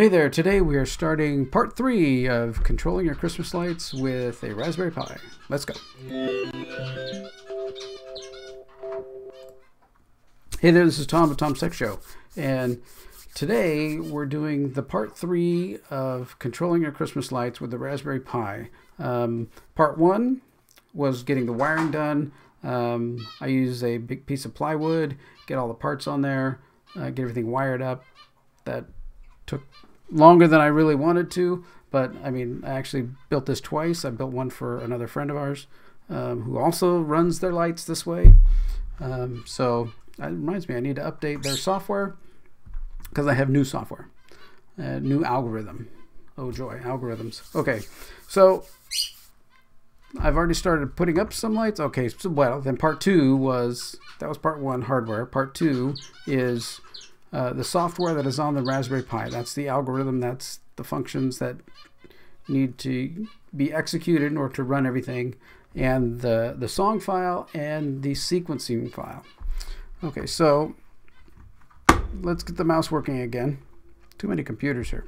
Hey there, today we are starting part three of controlling your Christmas lights with a Raspberry Pi. Let's go. Hey there, this is Tom at Tom's Tech Show, and today we're doing the part three of controlling your Christmas lights with the Raspberry Pi. Um, part one was getting the wiring done. Um, I use a big piece of plywood, get all the parts on there, uh, get everything wired up. That took longer than I really wanted to, but I mean, I actually built this twice. I built one for another friend of ours um, who also runs their lights this way. Um, so that reminds me, I need to update their software because I have new software, uh, new algorithm. Oh joy, algorithms. Okay, so I've already started putting up some lights. Okay, so well, then part two was that was part one hardware. Part two is uh, the software that is on the Raspberry Pi. That's the algorithm, that's the functions that need to be executed in order to run everything, and the, the song file and the sequencing file. Okay, so let's get the mouse working again. Too many computers here.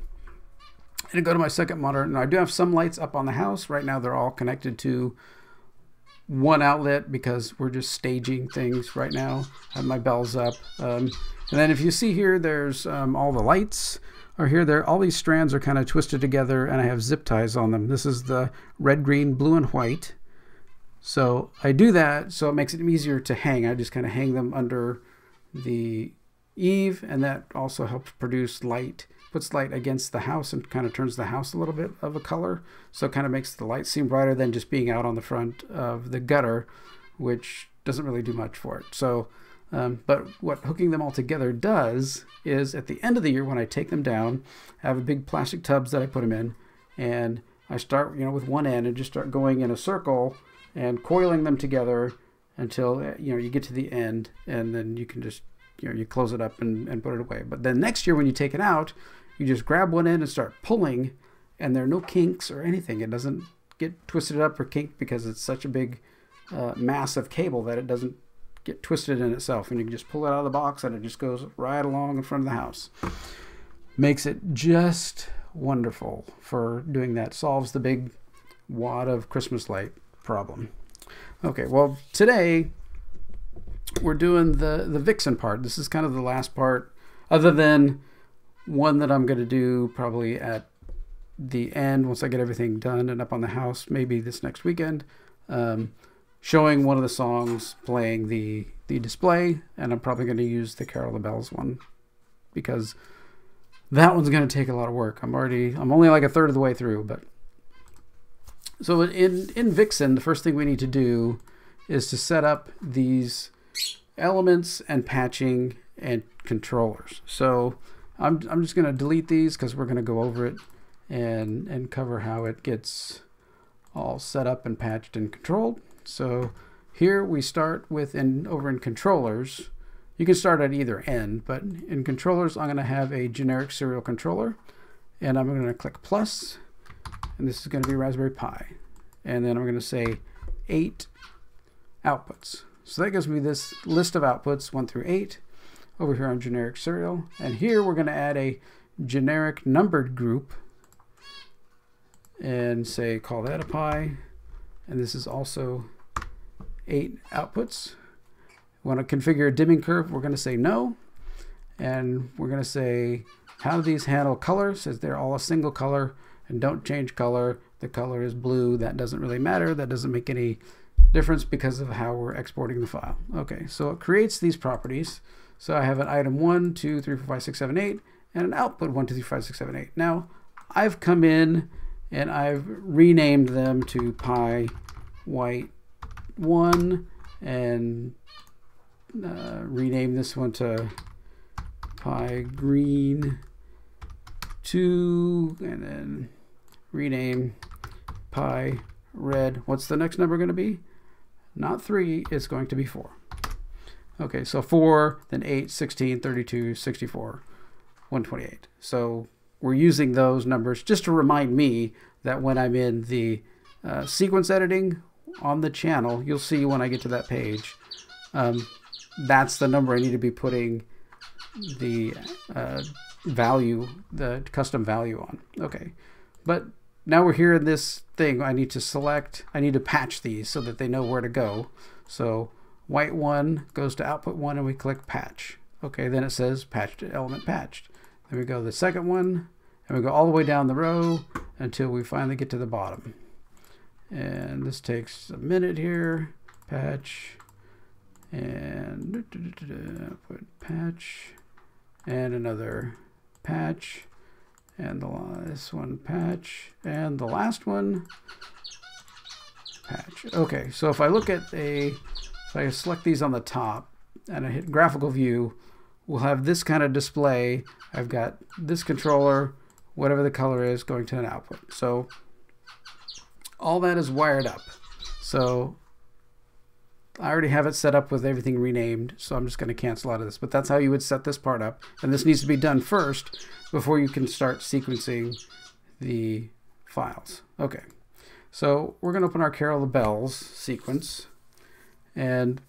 I'm to go to my second monitor. Now, I do have some lights up on the house. Right now, they're all connected to one outlet because we're just staging things right now. I have my bells up. Um, and then if you see here, there's um, all the lights are here. There, all these strands are kind of twisted together, and I have zip ties on them. This is the red, green, blue, and white. So I do that so it makes it easier to hang. I just kind of hang them under the eave, and that also helps produce light puts light against the house and kind of turns the house a little bit of a color. So it kind of makes the light seem brighter than just being out on the front of the gutter, which doesn't really do much for it. So, um, but what hooking them all together does is at the end of the year when I take them down, I have a big plastic tubs that I put them in, and I start you know with one end and just start going in a circle and coiling them together until you know you get to the end, and then you can just you know you close it up and, and put it away. But then next year when you take it out, you just grab one end and start pulling, and there are no kinks or anything. It doesn't get twisted up or kinked because it's such a big uh, mass of cable that it doesn't get twisted in itself. And you can just pull it out of the box and it just goes right along in front of the house. Makes it just wonderful for doing that. Solves the big wad of Christmas light problem. Okay, well, today we're doing the, the Vixen part. This is kind of the last part, other than one that I'm going to do probably at the end once I get everything done and up on the house, maybe this next weekend, um, showing one of the songs playing the the display, and I'm probably going to use the Carol the Bells one because that one's going to take a lot of work. I'm already I'm only like a third of the way through, but so in in Vixen, the first thing we need to do is to set up these elements and patching and controllers. So I'm, I'm just going to delete these because we're going to go over it and, and cover how it gets all set up and patched and controlled. So here we start with, in, over in controllers, you can start at either end, but in controllers, I'm going to have a generic serial controller and I'm going to click plus, and this is going to be Raspberry Pi. And then I'm going to say eight outputs. So that gives me this list of outputs, one through eight over here on generic serial. And here we're going to add a generic numbered group and say call that a pi. And this is also eight outputs. Want to configure a dimming curve? We're going to say no. And we're going to say how do these handle color? Says they're all a single color and don't change color. The color is blue. That doesn't really matter. That doesn't make any difference because of how we're exporting the file. Okay, so it creates these properties. So I have an item 1, 2, 3, 4, 5, 6, 7, 8, and an output 1, 2, 3, 5, 6, 7, 8. Now, I've come in and I've renamed them to Pi White 1 and uh, rename this one to Pi Green 2 and then rename Pi Red. What's the next number going to be? Not 3, it's going to be 4. Okay, so 4, then 8, 16, 32, 64, 128. So we're using those numbers just to remind me that when I'm in the uh, sequence editing on the channel, you'll see when I get to that page, um, that's the number I need to be putting the uh, value, the custom value on. Okay, but now we're here in this thing. I need to select, I need to patch these so that they know where to go. So white one goes to output one and we click patch. Okay, then it says patched element patched. Then we go the second one and we go all the way down the row until we finally get to the bottom. And this takes a minute here. Patch and put patch and another patch and the this one patch and the last one patch. Okay, so if I look at a, if I select these on the top and I hit graphical view, we'll have this kind of display. I've got this controller, whatever the color is, going to an output. So all that is wired up. So I already have it set up with everything renamed, so I'm just going to cancel out of this. But that's how you would set this part up. And this needs to be done first before you can start sequencing the files. Okay, so we're going to open our Carol the Bells sequence. And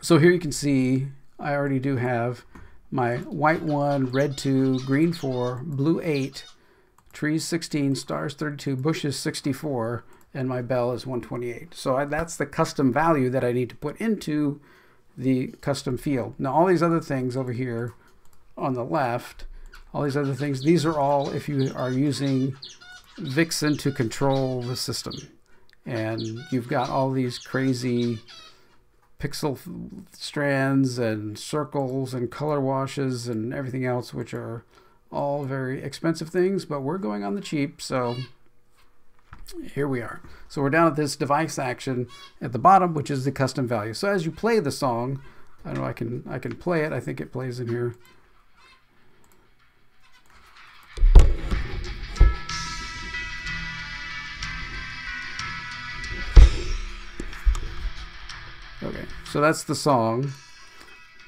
so here you can see I already do have my white 1, red 2, green 4, blue 8, trees 16, stars 32, bushes 64, and my bell is 128. So I, that's the custom value that I need to put into the custom field. Now all these other things over here on the left, all these other things, these are all if you are using Vixen to control the system. And you've got all these crazy pixel strands and circles and color washes and everything else, which are all very expensive things, but we're going on the cheap, so here we are. So we're down at this device action at the bottom, which is the custom value. So as you play the song, I know I can I can play it. I think it plays in here. So that's the song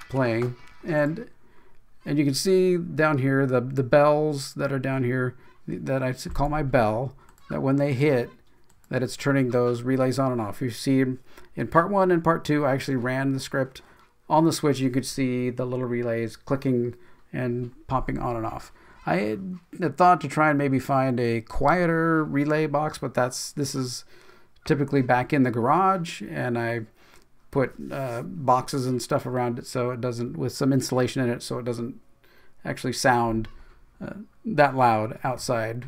playing, and and you can see down here the the bells that are down here that I call my bell that when they hit that it's turning those relays on and off. You see in part one and part two, I actually ran the script on the switch. You could see the little relays clicking and popping on and off. I had thought to try and maybe find a quieter relay box, but that's this is typically back in the garage, and I put uh, boxes and stuff around it so it doesn't, with some insulation in it, so it doesn't actually sound uh, that loud outside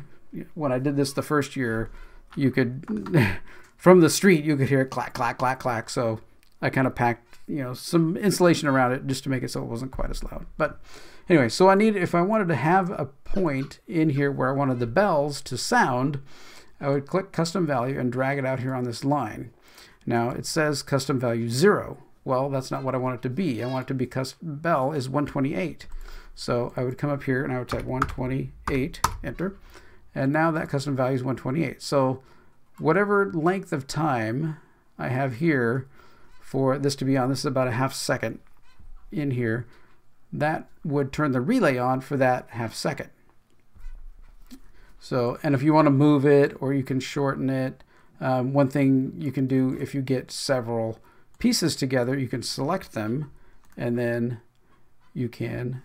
when I did this the first year, you could from the street you could hear clack clack clack clack. So I kind of packed you know some insulation around it just to make it so it wasn't quite as loud. But anyway, so I need if I wanted to have a point in here where I wanted the bells to sound, I would click custom value and drag it out here on this line. Now it says custom value zero. Well, that's not what I want it to be. I want it to be custom bell is 128. So I would come up here and I would type 128, enter and now that custom value is 128. So whatever length of time I have here for this to be on, this is about a half second in here, that would turn the relay on for that half second. So, and if you want to move it or you can shorten it, um, one thing you can do if you get several pieces together, you can select them and then you can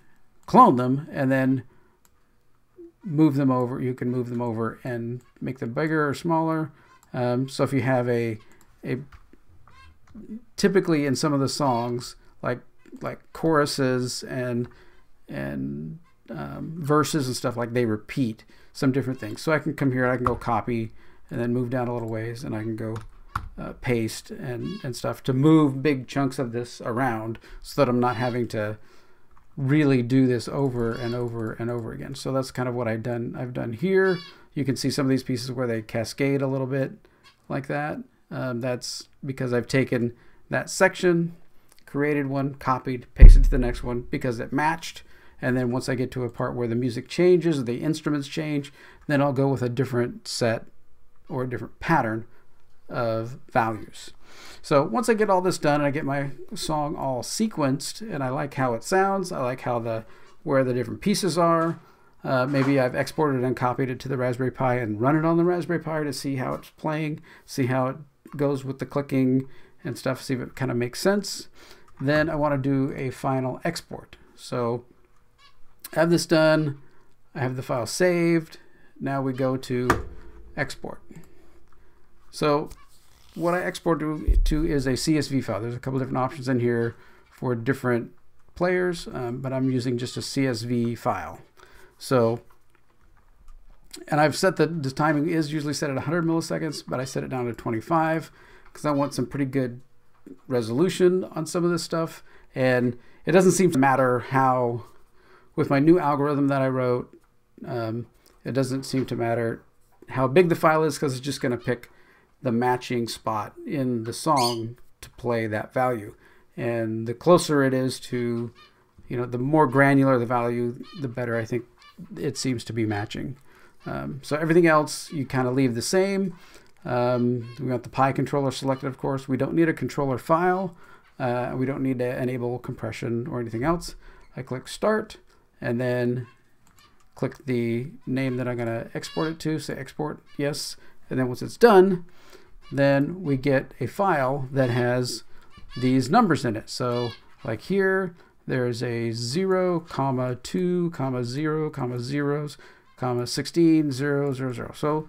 clone them and then move them over. You can move them over and make them bigger or smaller. Um, so if you have a a typically in some of the songs like like choruses and and um, verses and stuff like they repeat some different things. So I can come here, I can go copy and then move down a little ways, and I can go uh, paste and and stuff to move big chunks of this around so that I'm not having to really do this over and over and over again. So that's kind of what I've done. I've done here. You can see some of these pieces where they cascade a little bit like that. Um, that's because I've taken that section, created one, copied, pasted to the next one because it matched. And then once I get to a part where the music changes, or the instruments change, then I'll go with a different set or a different pattern of values. So once I get all this done and I get my song all sequenced and I like how it sounds, I like how the where the different pieces are. Uh, maybe I've exported and copied it to the Raspberry Pi and run it on the Raspberry Pi to see how it's playing, see how it goes with the clicking and stuff, see if it kind of makes sense. Then I want to do a final export. So Have this done. I have the file saved. Now we go to export. So what I export to, to is a CSV file. There's a couple different options in here for different players, um, but I'm using just a CSV file. So, and I've set that the timing is usually set at 100 milliseconds, but I set it down to 25 because I want some pretty good resolution on some of this stuff. And it doesn't seem to matter how, with my new algorithm that I wrote, um, it doesn't seem to matter how big the file is because it's just going to pick the matching spot in the song to play that value. And the closer it is to, you know, the more granular the value, the better I think it seems to be matching. Um, so everything else you kind of leave the same. Um, we got the Pi controller selected, of course. We don't need a controller file. Uh, we don't need to enable compression or anything else. I click Start and then click the name that I'm going to export it to. Say Export, yes. And then once it's done, then we get a file that has these numbers in it. So like here, there's a 0, comma 2, comma 0, comma zeros, comma 16, 0, 0, 0. So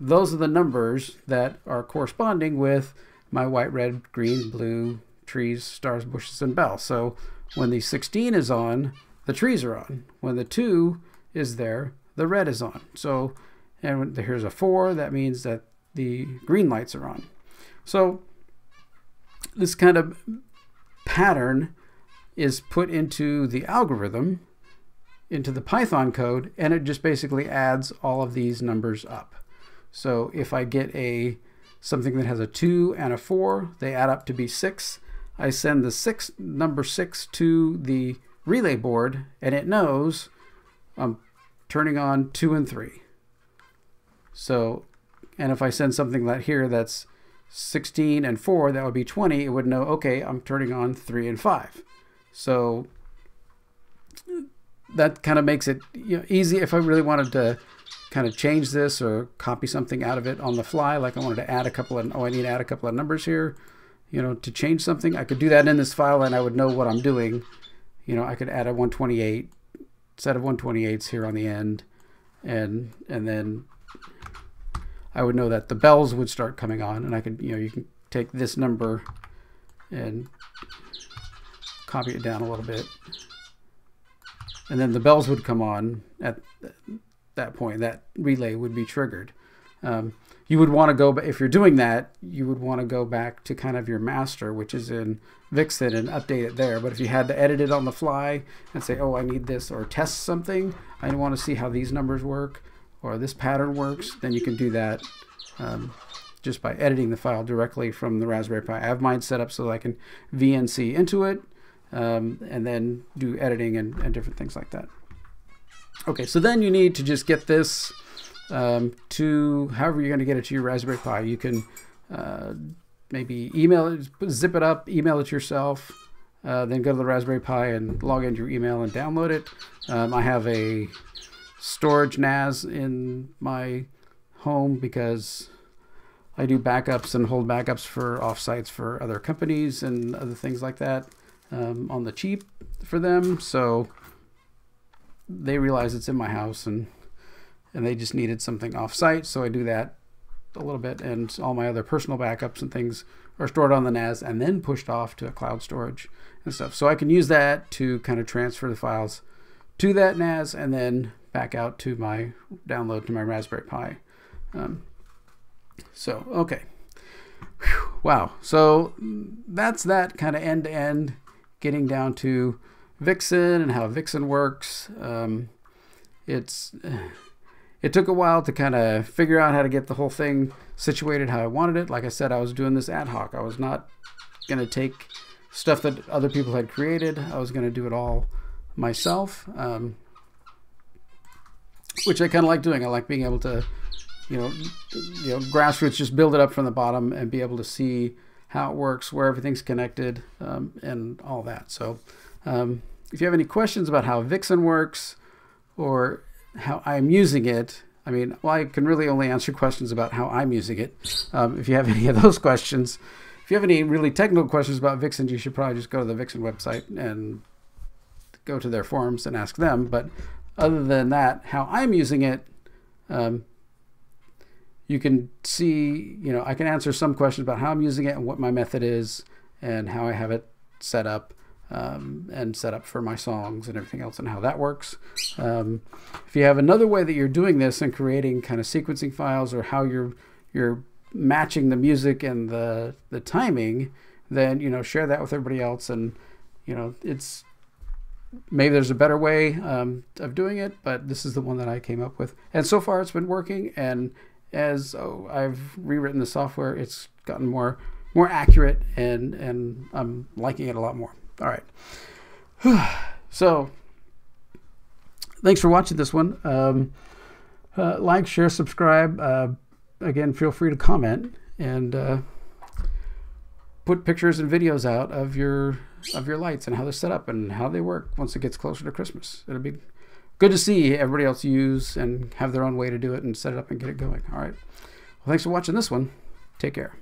those are the numbers that are corresponding with my white, red, green, blue, trees, stars, bushes, and bells. So when the 16 is on, the trees are on. When the 2 is there, the red is on. So, and here's a 4, that means that the green lights are on. So this kind of pattern is put into the algorithm, into the Python code, and it just basically adds all of these numbers up. So if I get a something that has a 2 and a 4, they add up to be 6. I send the six number 6 to the relay board, and it knows I'm turning on 2 and 3. So and if I send something like here that's 16 and 4, that would be 20, it would know, okay, I'm turning on 3 and 5. So that kind of makes it you know, easy if I really wanted to kind of change this or copy something out of it on the fly, like I wanted to add a couple of, oh, I need to add a couple of numbers here, you know, to change something. I could do that in this file and I would know what I'm doing. You know, I could add a 128, set of 128s here on the end and, and then I would know that the bells would start coming on and I could, you know, you can take this number and copy it down a little bit. And then the bells would come on at that point. That relay would be triggered. Um, you would want to go, but if you're doing that, you would want to go back to kind of your master, which is in Vixen, and update it there. But if you had to edit it on the fly and say, oh, I need this, or test something, I want to see how these numbers work, or this pattern works, then you can do that um, just by editing the file directly from the Raspberry Pi. I have mine set up so that I can VNC into it um, and then do editing and, and, different things like that. Okay, so then you need to just get this um, to however you're going to get it to your Raspberry Pi. You can uh, maybe email it, zip it up, email it yourself, uh, then go to the Raspberry Pi and log into your email and download it. Um, I have a storage NAS in my home because I do backups and hold backups for offsites for other companies and other things like that um, on the cheap for them. So they realize it's in my house and and they just needed something offsite. So I do that a little bit, and all my other personal backups and things are stored on the NAS and then pushed off to a cloud storage and stuff. So I can use that to kind of transfer the files to that NAS and then back out to my download to my Raspberry Pi. Um, so, okay. Whew, wow. So that's that kind of end to end, getting down to Vixen and how Vixen works. Um, it's it took a while to kind of figure out how to get the whole thing situated how I wanted it. Like I said, I was doing this ad hoc. I was not going to take stuff that other people had created. I was going to do it all myself. Um, which I kind of like doing. I like being able to, you know, you know, grassroots just build it up from the bottom and be able to see how it works, where everything's connected, um, and all that. So, um, if you have any questions about how Vixen works or how I'm using it, I mean, well, I can really only answer questions about how I'm using it. Um, if you have any of those questions, if you have any really technical questions about Vixen, you should probably just go to the Vixen website and go to their forums and ask them. But other than that, how I'm using it, um, you can see, you know, I can answer some questions about how I'm using it and what my method is and how I have it set up um, and set up for my songs and everything else and how that works. Um, if you have another way that you're doing this and creating kind of sequencing files or how you're you're matching the music and the the timing, then you know share that with everybody else and you know it's maybe there's a better way um, of doing it, but this is the one that I came up with, and so far it's been working. And as oh, I've rewritten the software, it's gotten more more accurate, and and I'm liking it a lot more. All right. so, thanks for watching this one. Um, uh, like, share, subscribe. Uh, again, feel free to comment and uh, put pictures and videos out of your of your lights and how they're set up and how they work once it gets closer to Christmas. It'll be good to see everybody else use and have their own way to do it and set it up and get it going. All right. Well, thanks for watching this one. Take care.